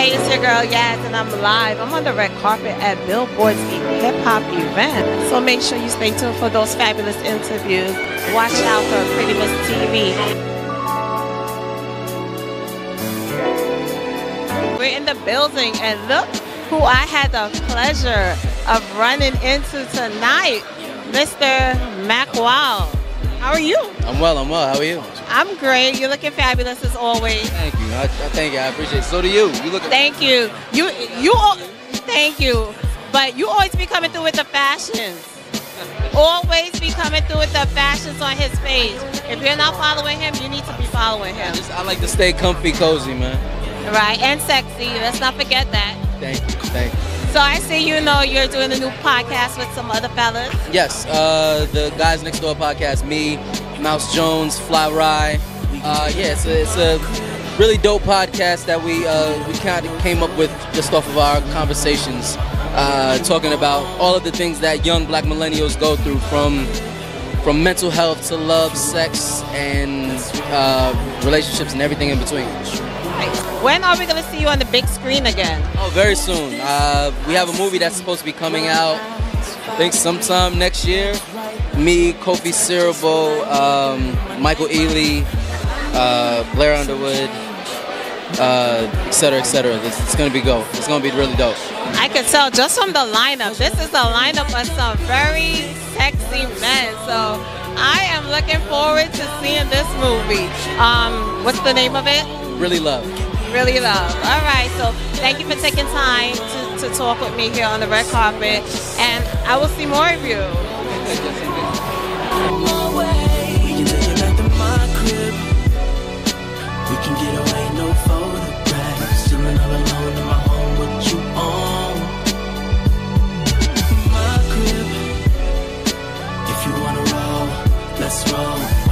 Hey, it's your girl Yaz, and I'm live. I'm on the red carpet at Billboard's hip hop event. So make sure you stay tuned for those fabulous interviews. Watch out for Pretty Miss TV. We're in the building, and look who I had the pleasure of running into tonight, Mr. Mack. How are you? I'm well, I'm well. How are you? I'm great. You're looking fabulous as always. Thank you. I, I thank you. I appreciate it. So do you. You look. Thank you. You you. Thank you. But you always be coming through with the fashions. always be coming through with the fashions on his page. If you're not following him, you need to be following him. Just I like to stay comfy, cozy, man. Right, and sexy. Let's not forget that. Thank you. Thank you. So I see you know you're doing a new podcast with some other fellas. Yes, uh, the guys next door podcast. Me, Mouse Jones, Fly Rye. Uh, yeah, it's a, it's a really dope podcast that we uh, we kind of came up with just off of our conversations, uh, talking about all of the things that young Black millennials go through from from mental health to love, sex, and uh, relationships and everything in between. When are we gonna see you on the big screen again? Oh, very soon. Uh, we have a movie that's supposed to be coming out, I think sometime next year. Me, Kofi Siriboe, um, Michael Ealy, uh, Blair Underwood, uh, et cetera, et cetera. It's, it's gonna be go. It's gonna be really dope. I could tell just from the lineup. This is a lineup of some very sexy men. So I am looking forward to seeing this movie. Um, what's the name of it? Really love. Really love. All right. So thank you for taking time to, to talk with me here on the red carpet, and I will see more of you. on my way. We can take it back to my crib. We can get away, no photographs. Chilling all alone in my home with you on. My crib. If you wanna roll, let's roll. When